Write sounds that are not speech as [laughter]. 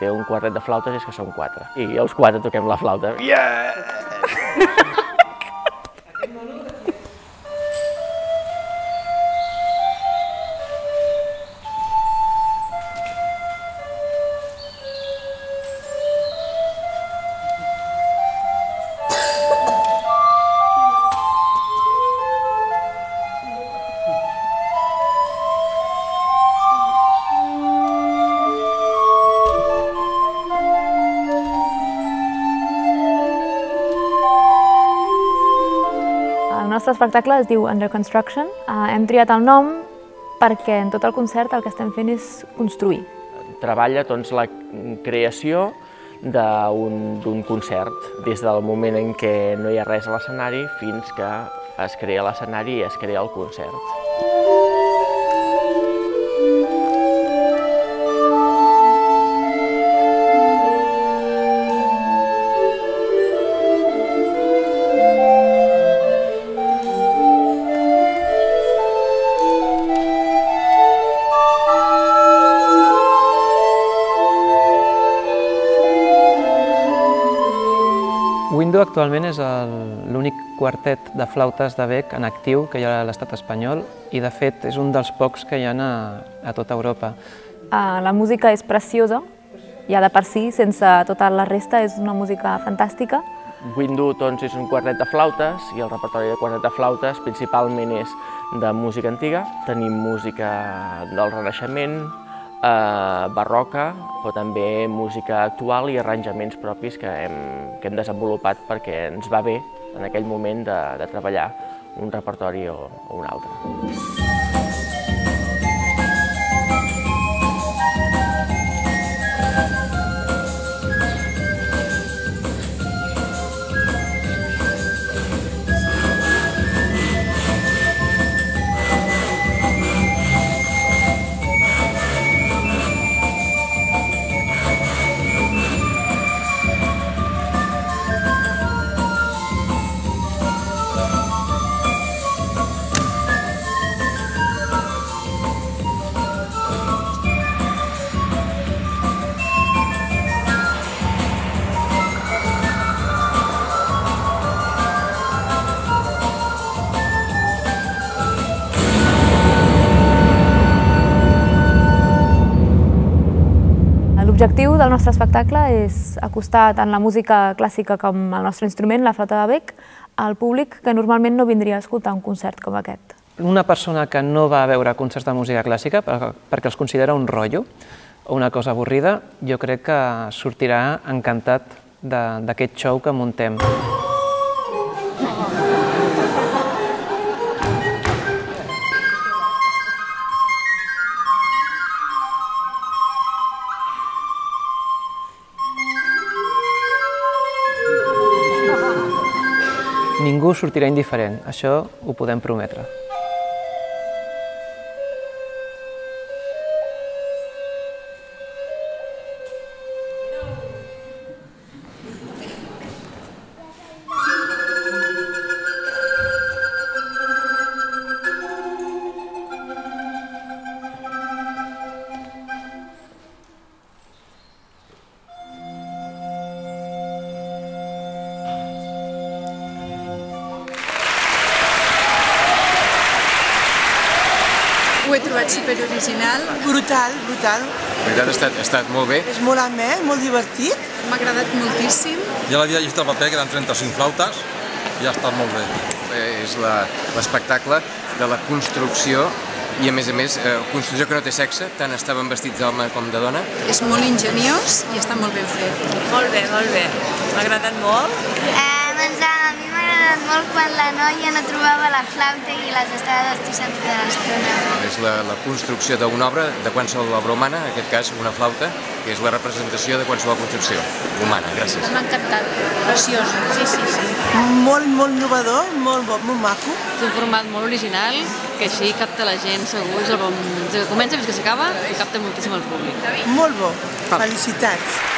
té un quartet de flautes és que són quatre. I els quatre toquem la flauta. Yeah! [laughs] nostre espectacle es diu Under Construction. Uh, hem triat el nom perquè en tot el concert el que estem fent és construir. Treballa doncs, la creació d'un concert, des del moment en què no hi ha res a l'escenari fins que es crea l'escenari i es crea el concert. Window actualment és el- l'únic quartet de flautes de bec en actiu que hi ha a l'estat espanyol i de fet és un dels pocs que hi ha a, a tota Europa. Uh, la música és preciosa, ja de per si, sense tota la resta, és una música fantàstica. Windu doncs, és un quartet de flautes i el repertori de quartet de flautes principalment és de música antiga. Tenim música del Renaixement, eh, barroca, però també música actual i arranjaments propis que hem, que hem desenvolupat perquè ens va bé en aquell moment de, de treballar un repertori o, o un altre. L'objectiu del nostre espectacle és acostar tant la música clàssica com el nostre instrument, la flauta de bec, al públic que normalment no vindria a escoltar un concert com aquest. Una persona que no va a veure concerts de música clàssica per- perquè els considera un rotllo o una cosa avorrida, jo crec que sortirà encantat de- d'aquest show que muntem. Ningú sortirà indiferent, això ho podem prometre. He trobat superoriginal, Brutal, brutal. La veritat ha estat, ha estat molt bé. És molt amè, molt divertit. m'ha agradat moltíssim. Ja l'havia llegit al paper, que eren 35 flautes, i ha estat molt bé. Eh, és la- l'espectacle de la construcció i a més a més, eh, construcció que no té sexe, tant estaven vestits d'home com de dona. És molt ingeniós i està molt ben fet. Molt bé, molt bé. M'ha agradat molt. Eh, agradat molt quan la noia no trobava la flauta i les estava destissant tota l'estona. És la, la construcció d'una obra, de qualsevol obra humana, en aquest cas una flauta, que és la representació de qualsevol construcció humana. Gràcies. M'ha encantat. Preciós. Sí, sí, sí. Molt, molt innovador, molt bo, molt maco. És un format molt original, que així capta la gent segur, és el bon... des que comença fins que s'acaba i capta moltíssim el públic. Molt bo. Felicitats.